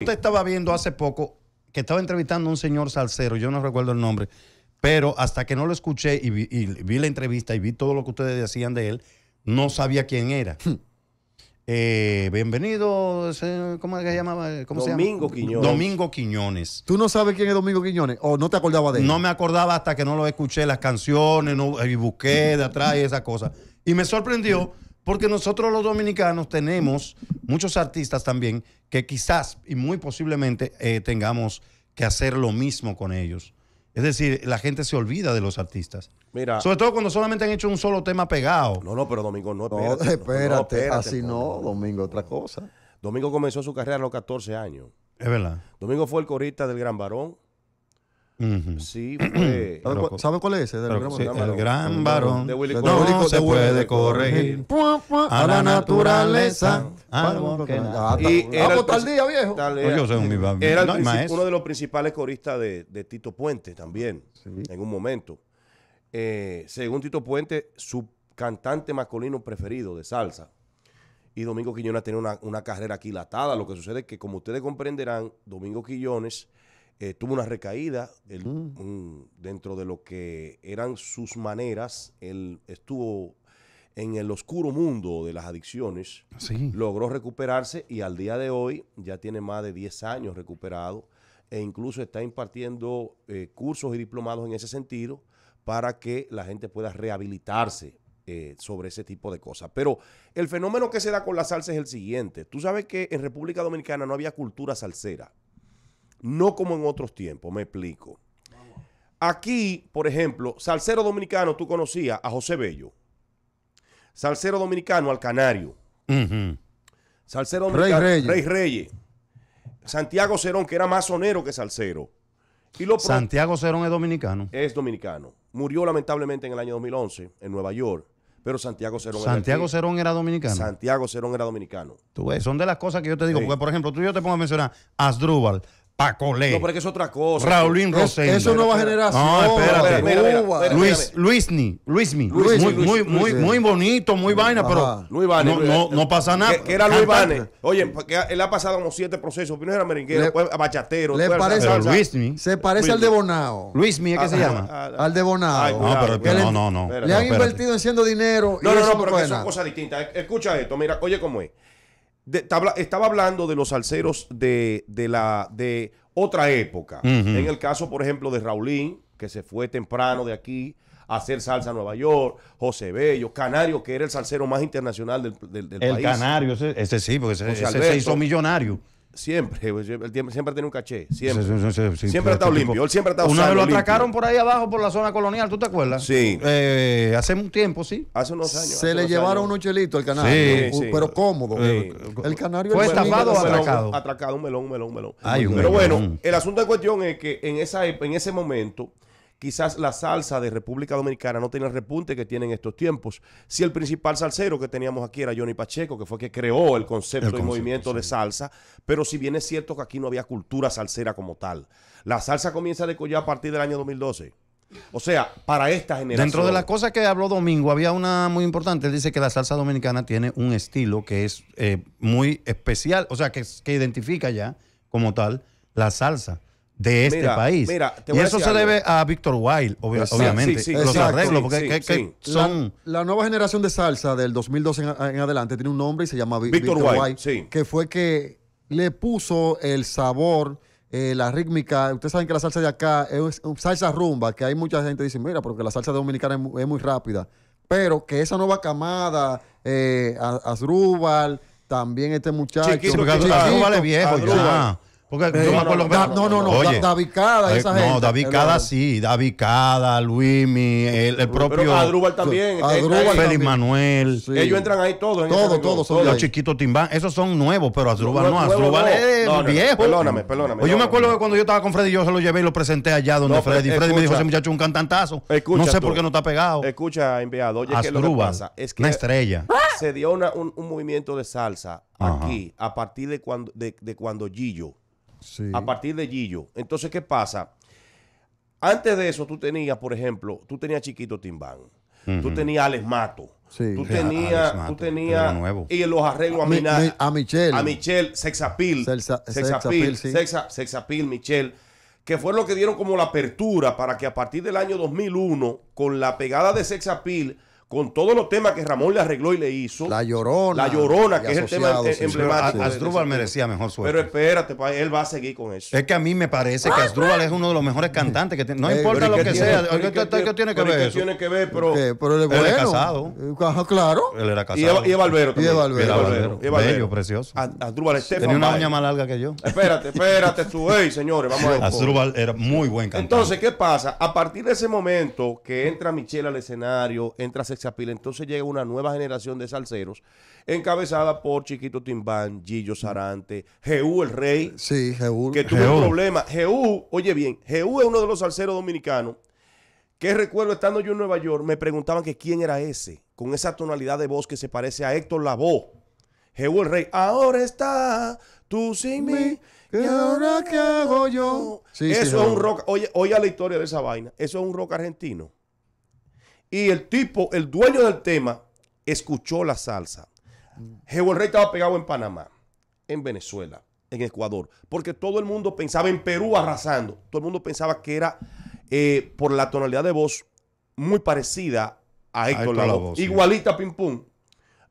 Usted estaba viendo hace poco que estaba entrevistando a un señor salsero, yo no recuerdo el nombre, pero hasta que no lo escuché y vi, y vi la entrevista y vi todo lo que ustedes decían de él, no sabía quién era. Eh, bienvenido, ¿cómo es que se llamaba? ¿Cómo se llama? Domingo Quiñones. Domingo Quiñones. ¿Tú no sabes quién es Domingo Quiñones? ¿O no te acordabas de él? No me acordaba hasta que no lo escuché, las canciones, no- y busqué de atrás y esas cosas. Y me sorprendió porque nosotros los dominicanos tenemos muchos artistas también que quizás y muy posiblemente eh, tengamos que hacer lo mismo con ellos. Es decir, la gente se olvida de los artistas. Mira, Sobre todo cuando solamente han hecho un solo tema pegado. no, no, pero Domingo no, No, espérate. espérate, no, espérate, así no, no. Domingo, otra cosa. Domingo comenzó su carrera a los 14 años. Es verdad. Domingo fue el corista del Gran Varón. Sí, fue. ¿Saben Pero- cuál, ¿saben cuál es ese? Del Pero gran sí, varón? el gran varón De Willy no se puede Co- corregir. A la naturaleza, Ah, que ah, Y era ah, el tal día, viejo. tal- yo no, uno de los principales coristas de, de Tito Puente también, Sí. en un momento. Eh, según Tito Puente, su cantante masculino preferido de salsa. Y Domingo Quiñones tiene una, una carrera aquilatada. Lo que sucede es que, como ustedes comprenderán, Domingo Quillones eh, tuvo una recaída un- dentro de lo que eran sus maneras. Él estuvo en el oscuro mundo de las adicciones Sí. logró recuperarse y al día de hoy ya tiene más de 10 años recuperado e incluso está impartiendo eh, cursos y diplomados en ese sentido para que la gente pueda rehabilitarse eh, sobre ese tipo de cosas. Pero el fenómeno que se da con la salsa es el siguiente. Tú sabes que en República Dominicana no había cultura salsera. No como en otros tiempos, me explico. Aquí, por ejemplo, salsero dominicano, tú conocías a José Bello. Salsero dominicano al Canario. Ujú. Salsero Rey dominicano, Reyes. Rey Reyes. Santiago Cerón, que era más sonero que salsero. Y lo Santiago Cerón es dominicano. es dominicano. Murió lamentablemente en el año 2011 en Nueva York, pero Santiago Cerón era Santiago. Cerón era dominicano. Santiago Cerón era dominicano. Tú ves, son de las cosas que yo te digo. Sí. Porque, por ejemplo, tú y yo te pongo a mencionar Asdrúbal, Pacolé, No, pero es que es otra cosa. Raulín Rosendo. eso es nueva generación. No, espérate. de Mira, mira, Cuba. mira, Luis, Luisni, Luismi. Luis, muy, Luis, muy, Luis, muy, Luis. muy bonito, muy vaina, Ajá. pero Luis Vane, no, Luis- no, no pasa nada. Que, que era Luis. Vane. Oye, él ha pasado como siete procesos. Primero era merenguero, después bachatero. le después parece- Pero. Luismi. Se parece Luis- al de Bonao. Luismi es que se Ah, llama. ah, ah, Al de Bonao. No, pero no, no. Le han invertido haciendo dinero. No, no, no, pero que son cosas distintas. Escucha esto, mira, oye cómo es. De- tabla- estaba hablando de los salseros de, de la de otra época. En el caso, por ejemplo, de Raulín, que se fue temprano de aquí a hacer salsa en Nueva York, José Bello, Canario, que era el salsero más internacional del, del- del El país. canario, ese, ese sí, porque ese, se hizo millonario. Siempre, pues, siempre tiene un caché, siempre. Ese- sí, Siempre ha estado tipo- limpio, él siempre ha estado Una vez sano, lo limpio. atracaron por ahí abajo, por la zona colonial, ¿tú te acuerdas? Sí. Eh, hace un tiempo, sí. Hace unos años. Se le llevaron años. unos chelitos al canario. Sí, sí. Pero cómodo. Sí. El canario Fue estafado o un melón, atracado? Atracado, un melón, un melón, un melón. Ay, un Pero melón. bueno, el asunto de cuestión es que en, esa, en ese momento, quizás la salsa de República Dominicana no tenía el repunte que tiene en estos tiempos. Si el principal salsero que teníamos aquí era Johnny Pacheco, que fue que creó el concepto El y movimiento de salsa, pero si bien es cierto que aquí no había cultura salsera como tal. La salsa comienza a decollar a partir del año 2012. O sea, para esta generación. Dentro de las cosas que habló Domingo, había una muy importante. Él dice que la salsa dominicana tiene un estilo que es eh, muy especial, o sea, que, que identifica ya como tal la salsa de este Mira, país. mira, te y a eso se algo. debe a Víctor obvia- Exacto, obviamente. sí, sí, los exacto, arreglos, porque sí, que- que sí. son. La, la nueva generación de salsa del 2012 en, en adelante tiene un nombre y se llama Víctor White, sí. que fue que le puso el sabor, eh, la rítmica. Ustedes saben que la salsa de acá es un- salsa rumba, que hay mucha gente que dice, mira, porque la salsa dominicana es, mu- es muy rápida. Pero que esa nueva camada, eh, A- Asdrúbal, también este muchacho. Chiquito, Chiquito, Asdrúbal vale viejo ya. Porque Eh, yo me acuerdo Da- no, no, no, Oye, Da- David Cada, esa No, gente. David El- Cada sí, David Cada, Luismi, el, el propio Pero Adrúbal también. Adrúbal Félix también. Manuel. Sí. Ellos entran ahí todos. en Todo, ese renglón, todo, todos. Los chiquitos Timbán, esos son nuevos, pero Asdrúbal no, no. es No, no, no, viejo. perdóname, perdóname, Oye, yo no, me no, acuerdo no. que cuando yo estaba con Freddy, yo se lo llevé y lo presenté allá donde No, Freddy. Freddy me dijo, ese muchacho es un cantantazo. Escucha no sé por qué no está pegado. Escucha, enviado. Oye, que lo que Asdrúbal, pasa es que una estrella. se dio una- un, movimiento de salsa aquí a partir de cuando, de, de cuando Gillo. Sí. A partir de Gillo. Entonces, ¿qué pasa? Antes de eso, tú tenías, por ejemplo, tú tenías Chiquito Timbán. tú tenías a Alex Mato. Sí. Tú a- tenías, tú tenías, nuevo. y en los arreglos a, Mi- Mina- mi- a Michelle. a Michelle, Sexapil, Sexapil, Sexapil, sí. Sexa- Sexapil, Michelle, que fue lo que dieron como la apertura para que a partir del año 2001, con la pegada de Sexapil, con todos los temas que Ramón le arregló y le hizo, La Llorona. La Llorona, que es el tema em- sí. emblemático. Asdrúbal merecía mejor suerte. pero espérate, pa, él va a seguir con eso. Es que a mí me parece que Asdrúbal es uno de los mejores cantantes que tiene. No Eh, importa lo ¿y que sea. tiene- ¿Qué, pero ¿y qué- qué tiene que pero ¿y ver qué tiene que ver? Pero. Pero él es Él es bueno. casado. Eh, Ajá, claro. Él era y, casado. Y Valvero Y también. Eva Valvero. Y Eva Valvero. Valvero. Bello, precioso. Asdrúbal Estefan Tenía una uña más larga que yo. Espérate, espérate. Ey, señores, vamos a ver. Asdrúbal era muy buen cantante. Entonces, ¿qué pasa? A partir de ese momento que entra Michelle al escenario, entra Sexapil, entonces llega una nueva generación de salseros, encabezada por Chiquito Timbán, Gillo Sarante, Jeú el Rey, Sí, Jeúl. que tuvo Jeú. un problema. Jeú, oye bien, Jeú es uno de los salseros dominicanos que recuerdo estando yo en Nueva York, me preguntaban que quién era ese, con esa tonalidad de voz que se parece a Héctor Lavoe. Jeú el Rey, ahora está tú sin mí. ¿Qué ahora qué hago yo? Sí, sí, Eso es Jeú. un rock. Oye, oiga la historia de esa vaina. Eso es un rock argentino. Y el tipo, el dueño del tema, escuchó la salsa. Jehu el Rey estaba pegado en Panamá, en Venezuela, en Ecuador, porque todo el mundo pensaba en Perú arrasando. Todo el mundo pensaba que era eh, por la tonalidad de voz muy parecida a Héctor Héctor Lavoe. Sí. Igualita pim pum.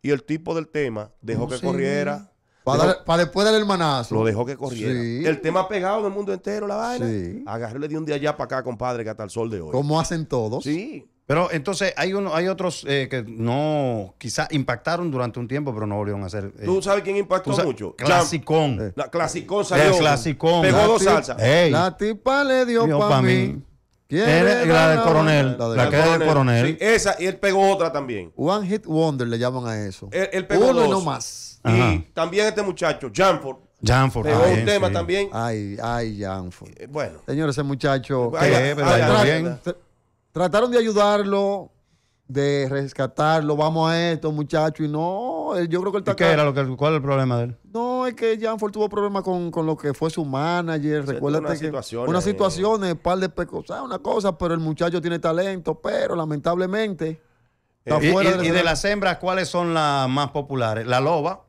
Y el tipo del tema dejó que Sí. corriera. Para, para después del hermanazo. Lo dejó que corriera. Sí. El tema pegado en el mundo entero, la vaina. Sí. Agarré le di un día allá para acá, compadre, que hasta el sol de hoy. Como hacen todos. Sí. Pero entonces hay uno, hay otros eh, que no, quizás impactaron durante un tiempo, pero no volvieron a ser. eh, ¿Tú sabes quién impactó sabes- mucho? Clasicón. Eh. La clasicón salió. El clasicón. Pegó La dos salsas. La tipa le dio Dio para pa' mí. mí. ¿Quiere Era- la del coronel. La que- del coronel. Sí, esa, y él pegó otra también. One Hit Wonder le llaman a eso. Él, él pegó Uno y dos. no más. Y Ajá. también este muchacho, Janford, Janford. pegó también, un tema sí. también. Ay, ay, Janford. Bueno. Señores, ese muchacho. Ay, ay, Pero ay, ahí ay, bien. Trataron de ayudarlo, de rescatarlo. Vamos a esto, muchacho. Y no, él- yo creo que él está ¿Y qué acá- era lo que, cuál es el problema de él? No, es que Janford tuvo problemas con, con lo que fue su manager. Sí, Recuérdate unas que situaciones unas situaciones, un par de pecosas, una cosa, pero el muchacho tiene talento, pero lamentablemente está Y, fuera y- del y de las hembras, ¿cuáles son las más populares? La loba.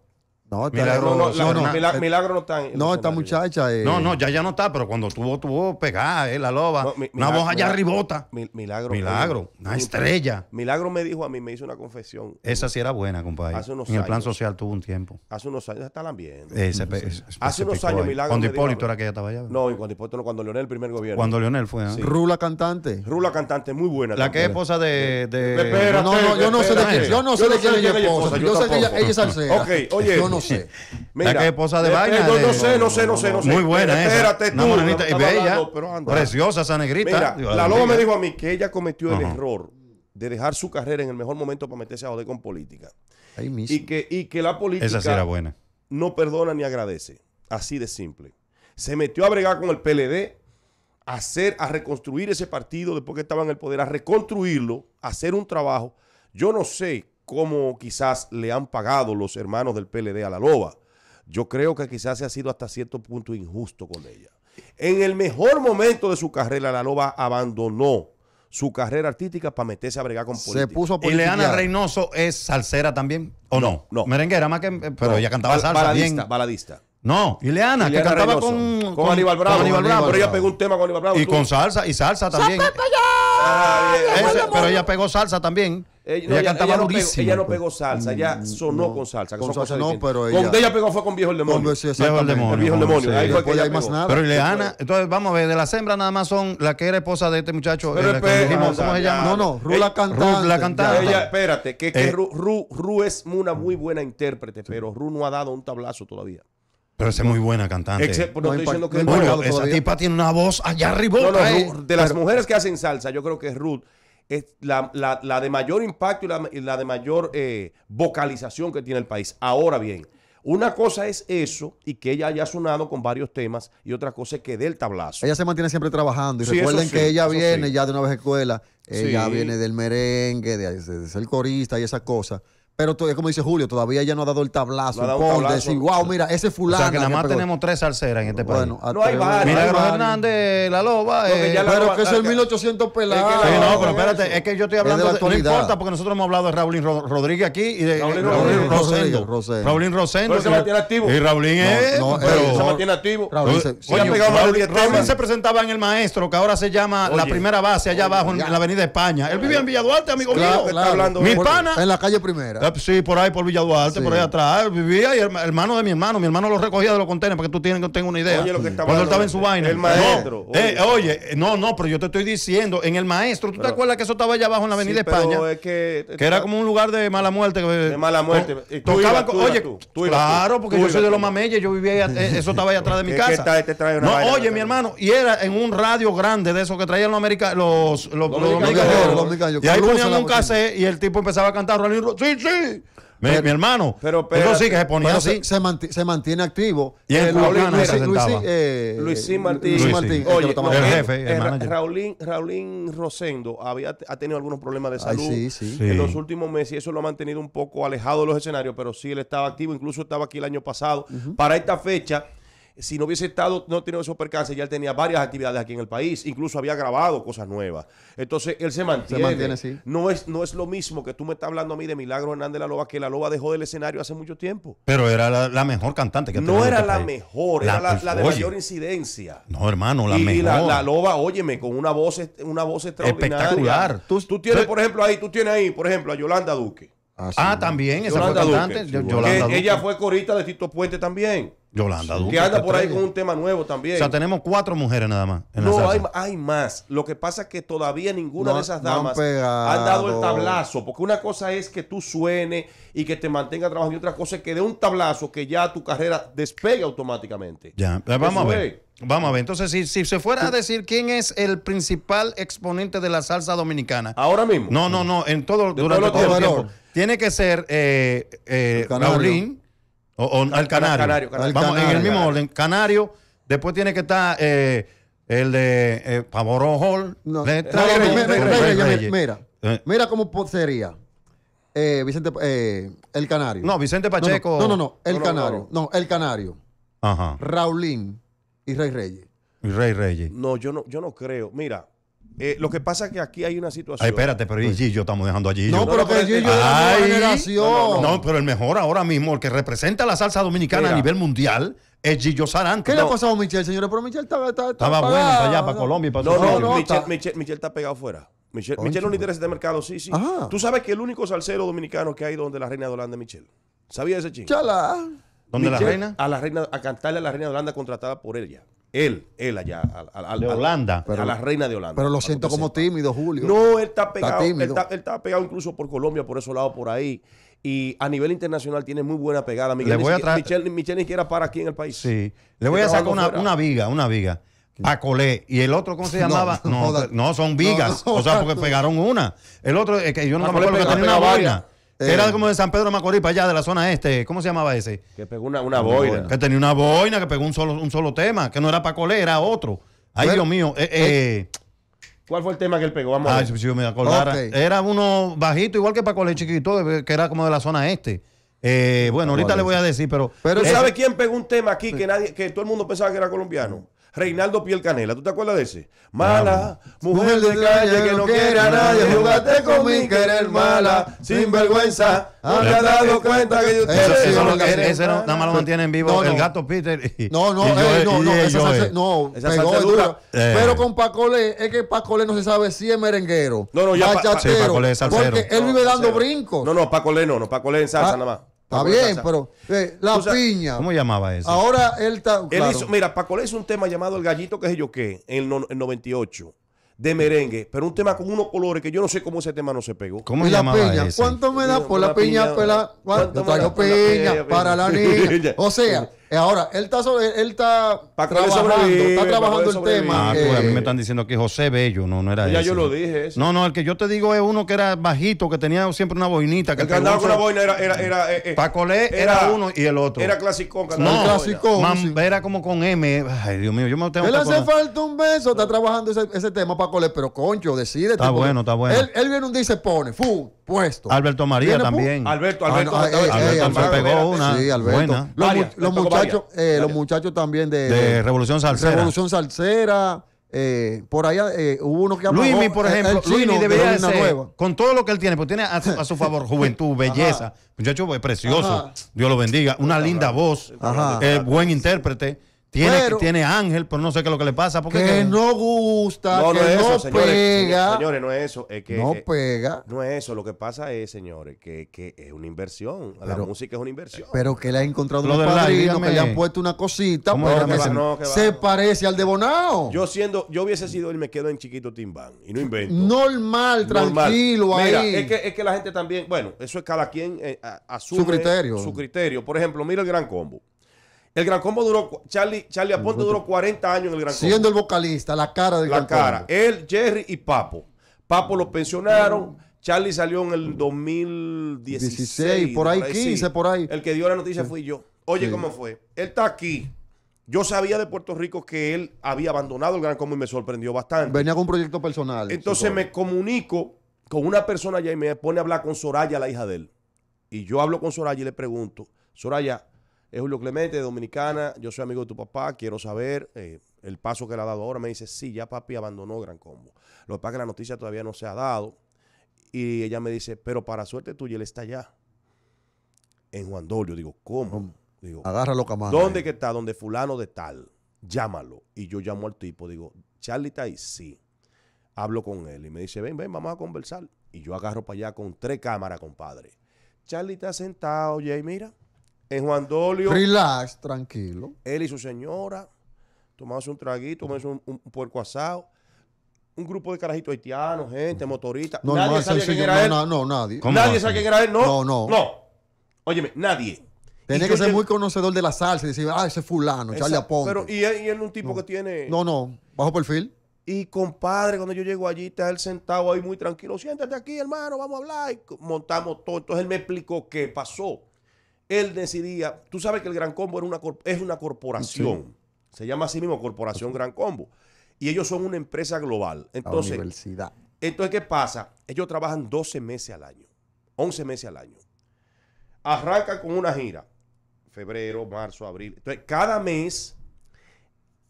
No, está, Milagro- No, no, la- no, no, Mila- eh, Milagro no está en el no, esta muchacha. eh, No, no, ya ya no está, pero cuando tuvo, tuvo pegada, eh, la loba. No, mi- una Milagro- voz allá Milagro-. Mi- Milagro. Milagro, una estrella. Milagro me dijo a mí, me hizo una confesión. Esa sí era buena, compadre. Hace unos en el plan años. social tuvo un tiempo. Hace unos años, está pe- ese- Hace se unos años ahí. Milagro Cuando Hipólito era que ella estaba allá. No, y cuando, después no, cuando Leonel el primer gobierno. Cuando Leonel fue. ¿ah? Sí. Rula cantante. Rula cantante muy buena. La que es esposa de. No, no, yo no sé de quién, yo no sé de quién es esposa. Yo sé que ella es salsera. Ok, oye. No sé. Mira, La que es esposa de eh, vaina, No, de- no sé, no sé, no sé, no sé. Muy buena esa. Espérate Una tú. morenita y bella. hablando. Preciosa esa negrita. Mira, la loba me dijo a mí que ella cometió el error de dejar su carrera en el mejor momento para meterse a joder con política. Ahí mismo. Y que, y que la política Esa sí era buena. no perdona ni agradece. Así de simple. Se metió a bregar con el PLD, a hacer, a reconstruir ese partido después que estaba en el poder, a reconstruirlo, a hacer un trabajo. Yo no sé cómo quizás le han pagado los hermanos del PLD a la loba. Yo creo que quizás se ha sido hasta cierto punto injusto con ella. En el mejor momento de su carrera, la loba abandonó su carrera artística para meterse a bregar con política. Se puso a ¿Y Leana. Reynoso es salsera también? ¿O no? no. Merenguera, más que. Pero No, ella cantaba bal- salsa baladista, bien. baladista. No, y Leana, que Ileana cantaba Reynoso. con, con, Aníbal Bravo. con Aníbal Bravo. Pero ella pegó un tema con Aníbal Bravo. Y tú. con salsa, y salsa también. Ah, bien. Ese- pero ella pegó salsa también. Ella, Ella, no, ella- cantaba ella no pegó, ella no pegó salsa, ella sonó con salsa. que Con salsa no, pero ella- donde ella pegó fue con Viejo el Demonio. Con- sí, Viejo el demonio. El Viejo el Demonio. Sí. Ahí fue que ella hay más pegó. nada. Pero y Eso Leana, entonces vamos a ver, de las hembras nada más son la que era esposa de este muchacho. Pero eh, la que espera, dijimos, anda, ¿Cómo se ya. llama? No, no, Rula Ey, cantante. Rula cantante. Ella, espérate, que, que Eh. Ru, Ru- Ru es una muy buena intérprete, pero Ru no ha dado un tablazo todavía. Pero esa es muy buena cantante. Excepto, no, No estoy impa- diciendo que no es Bueno, esa todavía. tipa tiene una voz allá arriba. No, no. Ru- de las mujeres que hacen salsa, yo creo que Ruth es la, la- la de mayor impacto y la, y la de mayor eh, vocalización que tiene el país. Ahora bien, una cosa es eso y que ella haya sonado con varios temas y otra cosa es que dé el tablazo. Ella se mantiene siempre trabajando. Y Sí, recuerden sí, que ella viene sí. ya de una vez escuela. Ella Sí. viene del merengue, de, de ser corista y esas cosas. Pero to- es como dice Julio, todavía ella no ha dado el tablazo, No ha dado el un tablazo. decir, wow, mira, ese O fulano. sea que nada más tenemos tres salseras en este país. Bueno, No, hay varios, Milagros varios. Hernández, La Loba. Eh, ya la- Pero que eso es Acá- 1800 pelados. Es Sí, que no, pero espérate, es que yo estoy Es de hablando la de, no importa porque nosotros hemos hablado de Raulín Ro- Rodríguez aquí y de Raulín Raulín Rodríguez. Rosendo. Rosendo. Raulín Rosendo. Pero se y- mantiene activo. Y Raulín es. no, pero- se mantiene activo. Raúl, se- Oye, sí, ha pegado más de Raúl, 10 Raúl temas. se presentaba en El Maestro, que ahora se llama la primera base allá abajo en, Ya. la Avenida España. Él vivía en Villa Duarte, amigo mío. está hablando Mi pana. En la calle primera. Eh, Sí, por ahí, por Villa Duarte, Sí. por ahí atrás. Vivía y el hermano de mi hermano. Mi hermano lo recogía de los contenedores para que tú tienes, tengas una idea. Oye, lo que está Cuando él estaba en su vaina. el maestro, No, eh, oye. no, no, pero yo te estoy diciendo, en el maestro, ¿tú te acuerdas que eso estaba allá abajo en la Avenida Sí, pero España? es que, Que era como un lugar de mala muerte. De mala muerte. Y tú Tocaban ibas, tú oye, tú, tú ibas, claro, porque tú yo soy de los mameyes, yo vivía ahí, eh, eso estaba allá atrás de mi ¿Qué- casa. qué tal? Te trae una no, vaina, oye, mi hermano, y era en un radio grande de esos que traían los americanos, los, los, los Dominicanos. dominicanos. Los dominicanos, Y ahí ponían un cassette y el tipo empezaba a cantar, Ro- sí, sí. Mi, mi hermano. pero Eso sí, espérate. que se ponía Pero así. se, se manti- se mantiene activo. Y eh, Luisín Martín. Martín, el Oye, el jefe, el eh. Raulín, Raulín Rosendo había, ha tenido algunos problemas de salud sí, sí. Sí. en los últimos meses y eso lo ha mantenido un poco alejado de los escenarios, pero sí él estaba activo, incluso estaba aquí el año pasado. Para esta fecha, si no hubiese estado, no tenido esos percances, ya él tenía varias actividades aquí en el país, incluso había grabado cosas nuevas. Entonces, él se mantiene. mantiene, sí. No es, no es lo mismo que tú me estás hablando a mí de Milagro Hernández La Loba, que La Loba dejó del escenario hace mucho tiempo. Pero era la, la mejor cantante que No era este la país. mejor, era la, la de oye, mayor incidencia. No, hermano, la y, mejor. y la, la loba, óyeme, con una voz, una voz extraordinaria. Espectacular. Tú, tú tienes, por ejemplo, ahí, tú tienes ahí, por ejemplo, a Yolanda Duque. Ah, sí. Ah, también, esa fue Yolanda cantante. Duque. Yo- Que Yolanda Duque. ella fue corista de Tito Puente también. Yolanda Duque. que anda por ahí con un tema nuevo también. O sea, tenemos cuatro mujeres nada más en la no, hay, hay más. Lo que pasa es que todavía ninguna No- de esas no han damas pegado. han dado el tablazo. Porque una cosa es que tú suene y que te mantenga trabajando. Y otra cosa es que de un tablazo que ya tu carrera despegue automáticamente. Ya, eh, vamos a ver. es. Vamos a ver. Entonces, si, si se fuera a decir quién es el principal exponente de la salsa dominicana. Ahora mismo. No, no, no. En todo, De durante todo el tiempo. Tiene que ser eh, eh. Raulín o, o el Canario. Canario, Canario. Vamos, en el Canario. mismo orden. Canario. Después tiene que estar eh, el de eh, Pavoro Hall. No, Le Rey traigo Reyes, Reyes, Reyes. mira, Eh. mira cómo sería eh, Vicente, eh, el Canario. No, Vicente No, no, Pacheco. No, no, no, el No, no, Canario. No, el Canario. Ajá. Raulín y Rey Reyes. Y Rey Reyes. No, yo no, yo no creo. Mira, eh, lo que pasa es que aquí hay una situación. Ay, espérate, pero y Gillo, estamos dejando a Gillo. No, pero que Gillo de la Ay. No, pero el mejor ahora mismo, el que representa la salsa dominicana Mira. a nivel mundial, es Gillo Sarante. ¿Qué le ha pasado a Michelle, señores? Pero Michelle estaba, estaba, Estaba bueno para allá, para Colombia y para No, no, no, Michelle, está- Michelle- Michelle está pegado fuera. Michelle, no le interesa este mercado, sí, sí. Tú sabes que el único salsero dominicano que hay donde la reina de Holanda es Michelle. ¿Sabía ese chingo? Chala. ¿Dónde la reina? A la reina, a cantarle a la reina de Holanda contratada por ella. Él, él allá. al- al- al- De Holanda. a la reina de Holanda. Pero lo siento como sepa. tímido, Julio. No, él está pegado. él, está, él está pegado incluso por Colombia, por esos lados, por ahí. Y a nivel internacional tiene muy buena pegada. Miguel, voy a Michelle ni siquiera para aquí en el país. Sí. Le voy a sacar una, una viga, una viga. A Colé. Y el otro, ¿cómo se No, llamaba? no, No, son vigas. No, no, o sea, porque pegaron una. El otro, es que yo no me Colé acuerdo que tenía una. Que Eh. era como de San Pedro de Macorís, para allá, de la zona este. ¿Cómo se llamaba ese? Que pegó una, una boina. Que tenía una boina, que pegó un solo, un solo tema, que no era para Colé, era otro. Ay, Bueno, Dios mío. Eh, eh, ¿Cuál fue el tema que él pegó? Vamos a Ay, ver. si yo me acordara. Era uno bajito, igual que Paco Le chiquito, eh, que era como de la zona este. Eh, bueno, ahorita le voy a decir, pero. Pero ¿Tú ese- sabes quién pegó un tema aquí que nadie, que todo el mundo pensaba que era colombiano? Reinaldo Piel Canela, ¿tú te acuerdas de ese? Mala, mujer de calle que no quiere a nadie, jugaste con mi querer mala, sin vergüenza, no te has dado cuenta que yo te Eso Eso, no, ese no- nada más lo mantiene en vivo No, no. el gato Peter. y- No, no, y no, no, esa salsa- no, Esa pegó es dura. Eh. Pero con Pacolé, es que Pacolé no se sabe si es merenguero, No, no, ya pa- pa- bachatero, Sí, Paco Le es salsero. porque él No, vive dando salsero. brincos. No, no, Paco Le no, no, Paco Le en salsa Ah, nada más. Está bien, pero eh, la piña. ¿Cómo llamaba ese? Ahora él está. Él claro. hizo, mira, Paco Le hizo un tema llamado El Gallito, que sé yo qué, en el, no- el 98, de merengue, pero un tema con unos colores que yo no sé cómo ese tema no se pegó. ¿Cómo y la llamaba piña, ese? ¿cuánto me da por la piña? piña, pela? ¿cuánto Yo me da traigo por la piña piña? para la niña. O sea, Ahora, él está, sobre- él está le trabajando, está trabajando el le tema. Ah, a mí eh, me están diciendo que José Bello, no, no era Ya ese. yo lo dije. ese. No, no, el que yo te digo es uno que era bajito, que tenía siempre una boinita. Que el que andaba con una solo- boina era. era, era eh, eh, Paco Le era uno y el otro. Era clasicón. que No, andaba con clásico. boina. Man- sí. era como con M. Ay, Dios mío, yo me tengo Él hace falta un beso, está trabajando ese, ese tema para coler, pero concho, decídete. Está bueno, está bueno. Él, él viene un día y se pone, fu, puesto. Alberto María también. Alberto, Ah, Alberto. no, eh, eh, estaba- Alberto estaba- se pegó una. Sí, Alberto. buena. Los, los le muchachos, eh, los muchachos también de, de Revolución Salsera. Revolución Salsera. eh, por allá eh, hubo uno que apagó, Luismi, por ejemplo, el chino Luismi de debería Carolina ser, Nueva. con todo lo que él tiene, porque tiene a su, a su favor juventud, belleza, muchacho es precioso, Ajá. Dios lo bendiga, una linda voz, Ajá. eh, buen intérprete, tiene, Pero- tiene ángel, pero no sé qué es lo que le pasa, porque Que que- no gusta, No, no que no señores. pega. Señores, no es eso. Es que, no eh, pega. No es eso, lo que pasa es, señores, que, que es una inversión. la música es una inversión. Pero que le ha encontrado live, padrinos que le han puesto una cosita. ¿Cómo pues, se, va? No, que va. se parece al de Bonao. yo siendo, yo hubiese sido él, me quedo en chiquito Timbán y no invento. Normal, Normal. tranquilo Mira, ahí. Es que, es que la gente también, bueno, eso es cada quien eh, a- asume Su criterio. Su criterio. Por ejemplo, mira el Gran Combo. El Gran Combo duró, Charlie, Charlie Aponte duró 40 años en el Gran Combo. Siendo el vocalista, la cara del la Gran cara. Combo. Él, Jerry y Papo. Papo lo pensionaron. Charlie salió en el 2016. 16, por ahí, 15, por ahí. El que dio la noticia fui yo. Oye, Sí. ¿cómo fue? Él está aquí. Yo sabía de Puerto Rico que él había abandonado el Gran Combo y me sorprendió bastante. Venía con un proyecto personal. Entonces me comunico con una persona allá y me pone a hablar con Soraya, la hija de él. Y yo hablo con Soraya y le pregunto, Soraya, es Julio Clemente de Dominicana, yo soy amigo de tu papá, quiero saber eh, el paso que le ha dado ahora. Me dice, sí, ya papi abandonó Gran Combo. Lo que pasa es que la noticia todavía no se ha dado. Y ella me dice, pero para suerte tuya, él está allá. En Juan Dolio. Digo, ¿cómo? Digo, Agárralo, camada. ¿Dónde que está? Donde fulano de tal. Llámalo. Y yo llamo al tipo, digo, Charlie está ahí, sí. Hablo con él y me dice, ven, ven, vamos a conversar. Y yo agarro para allá con tres cámaras, compadre. Charlie está sentado, Jay, mira, en Juan Dolio, Relax, tranquilo. él y su señora, tomándose un traguito, tomándose un, un puerco asado. Un grupo de carajitos haitianos, gente, motoristas. No, nadie no, sabía quién era no, él. no, no, nadie. ¿Cómo Nadie sabía quién era él, ¿no? No, no. No. Óyeme, nadie. Tenía Y que ser llegué- muy conocedor de la salsa y decir, ah, ese es fulano, Charlie Aponte. Pero, y él, y él es un tipo que tiene. No, no, bajo perfil. Y compadre, cuando yo llego allí, está él sentado ahí muy tranquilo. Siéntate aquí, hermano, vamos a hablar. Y montamos todo. Entonces él me explicó qué pasó. Él decidía, tú sabes que el Gran Combo era una, cor- es una corporación. Se llama así mismo Corporación Gran Combo. Y ellos son una empresa global. La Entonces, universidad. entonces, ¿qué pasa? Ellos trabajan 12 meses al año, 11 meses al año. Arrancan con una gira, febrero, marzo, abril. Entonces, cada mes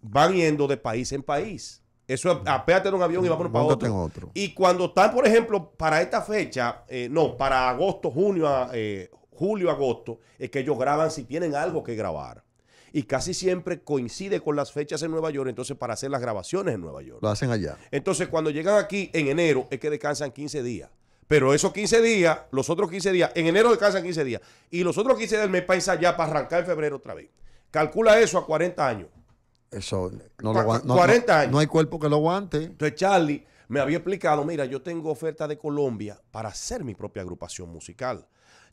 van yendo de país en país. Eso es, apéate en un avión y vámonos para otro. Y cuando están, por ejemplo, para esta fecha, eh, no, para agosto, junio, a- eh, julio, agosto, es que ellos graban si tienen algo que grabar. Y casi siempre coincide con las fechas en Nueva York, entonces para hacer las grabaciones en Nueva York. Lo hacen allá. Entonces, cuando llegan aquí en enero, es que descansan 15 días. Pero esos 15 días, los otros 15 días, en enero descansan 15 días. Y los otros 15 días del mes para ensayar, para arrancar en febrero otra vez. Calcula eso a 40 años. Eso no lo aguanta. No, 40 no- años. No hay cuerpo que lo aguante. Entonces, Charlie me había explicado, mira, yo tengo oferta de Colombia para hacer mi propia agrupación musical.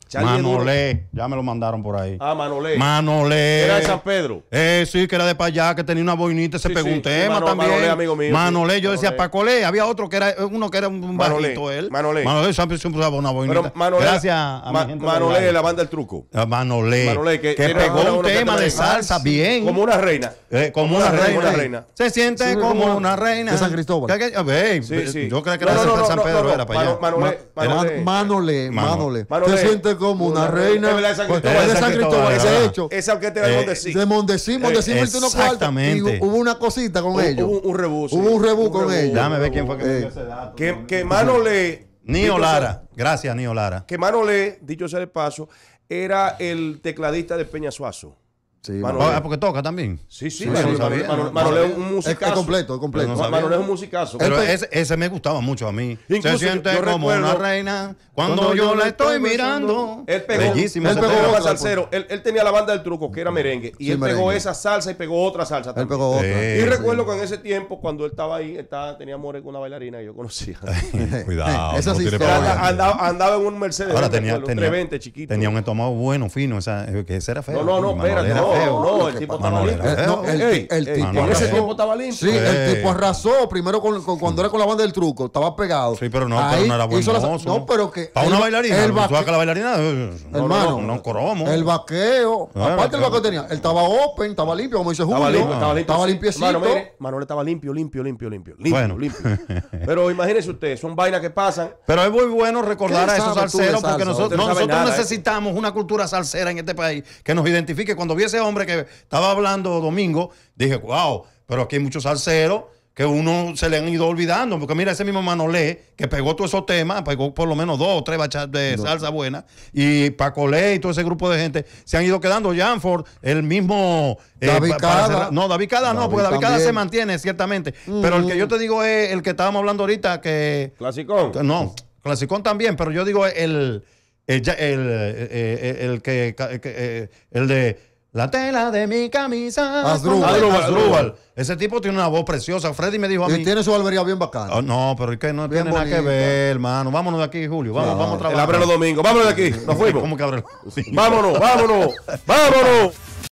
Charlie. Manolé, ya me lo mandaron por ahí. Ah, Manolé. Manolé. Era de San Pedro. Eh, sí, que era de para allá, que tenía una boinita, se Sí, pegó sí, un tema Mano- también. Manolé, amigo mío. Manolé, yo decía Manolé. Pacolé, había otro que era, uno que era un Manolé, bajito él. Manolé. Manolé siempre, siempre usaba una boinita. Pero Manolé, Gracias a Ma- mi gente. Manolé, de la banda del truco. Ah, Manolé, Manolé, que que, era pegó una- un una tema te- de salsa bien. Como una reina. Eh, como, una, reina. una reina. Se siente Sí, como una reina. de San Cristóbal. Que- que- ve, Sí, sí. Yo creo que era de San Pedro, era para allá. Mano- Manolé, Manolé. Manolé. Se siente como una Una reina. reina. Es de San Cristóbal. de ese hecho. Esa orquesta Eh, el Mondesí. De Mondesí, Mondesí unos cuartos. Y exactamente. hubo una cosita con ellos. Hubo un rebú. sí. Hubo un rebú con ellos. Déjame ver quién fue que me Eh, dio ese dato. Que, que Manolé. Nio Lara. Gracias, Nio Lara. Que Manolé, dicho sea de paso, era el tecladista de Peña Suazo. Sí. Ah, porque toca también. Sí, sí, Sí, es un musicazo. es completo, es completo. No es un musicazo. Pero Él pe- ese, ese me gustaba mucho a mí. Incluso Se siente yo- yo como recuerdo- una reina cuando, yo la estoy mirando. Él pegó, Bellísimo él pegó más salsero. Él, él tenía la banda del truco, que era merengue. Y Sí, él pegó esa salsa y pegó otra salsa Él también. pegó otra. Eh, Y sí. recuerdo que en ese tiempo, cuando él estaba ahí, él estaba- tenía amores con una bailarina que yo conocía. Cuidado. Esa no sí andaba, andaba en un Mercedes. Ahora tenía, un tenía, 320 chiquito. tenía un estómago bueno, fino. Esa, que ese era feo. No, no, no, espérate, no. feo. no, el tipo estaba limpio. el, tipo ese tiempo estaba limpio. Sí, el tipo arrasó primero con, con- cuando era con la banda del truco, estaba pegado. Sí, pero no, pero no era buen hizo la- mozo. No, pero que. Para una bailarina. El tú sabes vaque- que la bailarina. eh, no, hermano, No, no, cromo. El vaqueo. Ah, aparte el del vaqueo. tenía. Él estaba open, estaba limpio, como dice Julio. Estaba limpio, estaba limpio. Estaba sí. limpiecito. Manuel estaba limpio, limpio, limpio, limpio. Limpio, limpio. Pero imagínense ustedes, son vainas que pasan. Pero es muy bueno recordar ¿Qué a esos salseros porque nosotros, ¿eh? necesitamos una cultura salsera en este país que nos identifique. Cuando vi ese hombre que estaba hablando domingo, dije, wow, pero aquí hay muchos salseros que uno se le han ido olvidando. Porque mira, ese mismo Manolé, que pegó todos esos temas, pegó por lo menos dos o tres bachatas de salsa buena, y Pacolé y todo ese grupo de gente se han ido quedando. Janford, el mismo. eh, David Cada. cerrar- no, David Cada no, porque David Cada se mantiene, ciertamente. Pero el que yo te digo es el que estábamos hablando ahorita, que. Clasicón. No, Clasicón también, pero yo digo el, el, ya- el, eh, eh, el que, el de la tela de mi camisa. Asdrúbal. Asdrúbal. Ese tipo tiene una voz preciosa. Freddy me dijo a Y mí. tiene su barbería bien bacana. Oh, no, pero es que no Bien tiene nada que ver, hermano. Vámonos de aquí, Julio. Vamos, No. vamos a El trabajar. abre los domingos. Vámonos de aquí. Nos fuimos. ¿Cómo que abre? Sí. Vámonos, vámonos, vámonos.